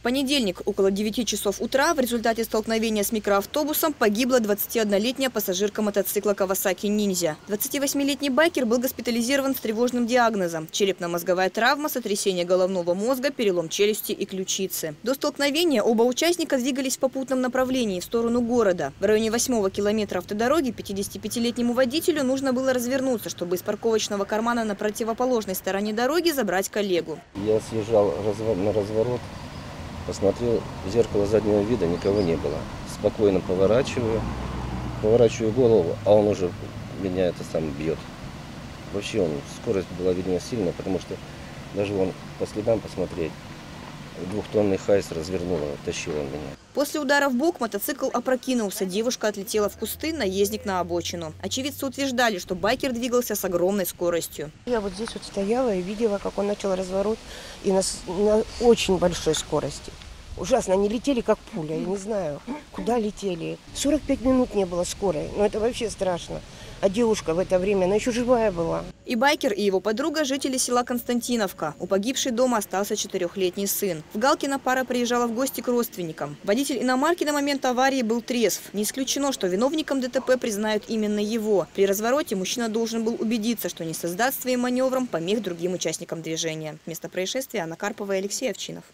В понедельник около 9 часов утра в результате столкновения с микроавтобусом погибла 21-летняя пассажирка мотоцикла Kawasaki Ninja. 28-летний байкер был госпитализирован с тревожным диагнозом – черепно-мозговая травма, сотрясение головного мозга, перелом челюсти и ключицы. До столкновения оба участника двигались в попутном направлении в сторону города. В районе 8 километра автодороги 55-летнему водителю нужно было развернуться, чтобы из парковочного кармана на противоположной стороне дороги забрать коллегу. Я съезжал на разворот, посмотрел в зеркало заднего вида, никого не было. Спокойно поворачиваю, поворачиваю голову, а он уже меня это сам бьет. Вообще он, скорость была, видимо, сильная, потому что даже вон по следам посмотреть, двухтонный HiAce развернуло, тащил он меня. После удара в бок мотоцикл опрокинулся, девушка отлетела в кусты, наездник на обочину. Очевидцы утверждали, что байкер двигался с огромной скоростью. Я вот здесь вот стояла и видела, как он начал разворот и на, на очень большой скорости. Ужасно, они летели как пуля, я не знаю, куда летели. 45 минут не было скорой, но это вообще страшно. А девушка в это время, она еще живая была. И байкер, и его подруга – жители села Константиновка. У погибшей дома остался четырехлетний сын. В Галкино пара приезжала в гости к родственникам. Водитель иномарки на момент аварии был трезв. Не исключено, что виновником ДТП признают именно его. При развороте мужчина должен был убедиться, что не создаст своим маневром помех другим участникам движения. Место происшествия Анна Карпова и Алексей Овчинов.